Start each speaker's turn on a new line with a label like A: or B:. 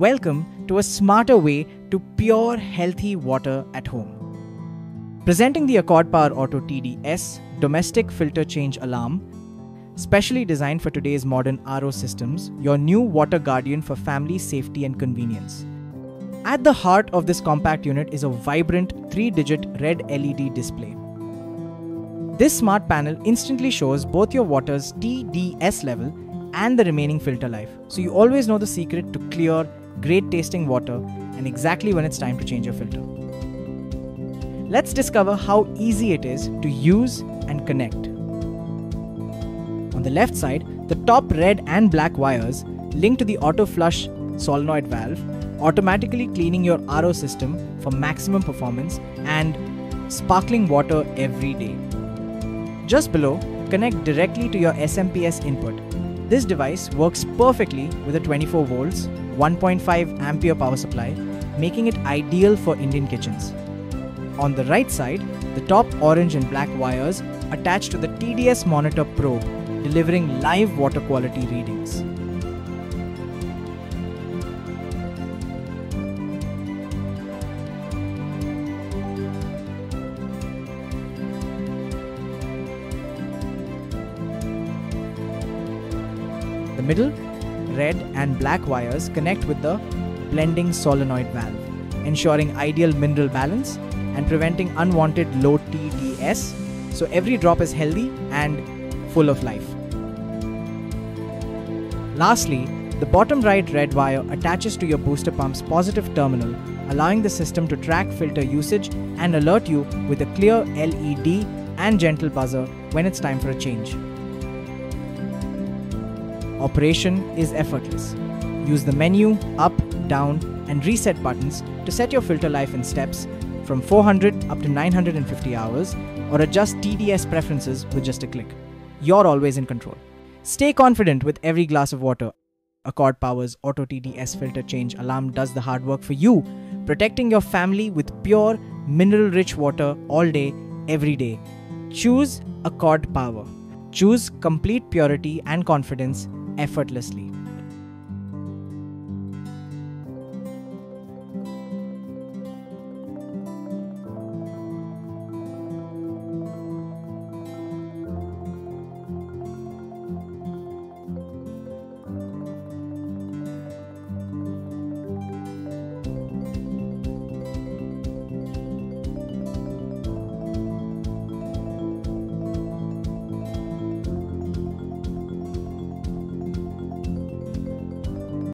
A: Welcome to a smarter way to pure, healthy water at home. Presenting the Accord Power Auto TDS Domestic Filter Change Alarm, specially designed for today's modern RO systems, your new water guardian for family safety and convenience. At the heart of this compact unit is a vibrant 3 digit red LED display. This smart panel instantly shows both your water's TDS level and the remaining filter life, so you always know the secret to clear, great tasting water and exactly when it's time to change your filter. Let's discover how easy it is to use and connect. On the left side, the top red and black wires link to the auto flush solenoid valve, automatically cleaning your RO system for maximum performance and sparkling water every day. Just below, connect directly to your SMPS input. This device works perfectly with a 24 volts, 1.5 ampere power supply, making it ideal for Indian kitchens. On the right side, the top orange and black wires attach to the TDS Monitor probe, delivering live water quality readings. The middle, red and black wires connect with the blending solenoid valve, ensuring ideal mineral balance and preventing unwanted low TDS so every drop is healthy and full of life. Lastly, the bottom right red wire attaches to your booster pump's positive terminal, allowing the system to track filter usage and alert you with a clear LED and gentle buzzer when it's time for a change. Operation is effortless. Use the menu, up, down, and reset buttons to set your filter life in steps from 400 up to 950 hours or adjust TDS preferences with just a click. You're always in control. Stay confident with every glass of water. Accord Power's Auto TDS filter change alarm does the hard work for you, protecting your family with pure, mineral rich water all day, every day. Choose Accord Power. Choose complete purity and confidence effortlessly.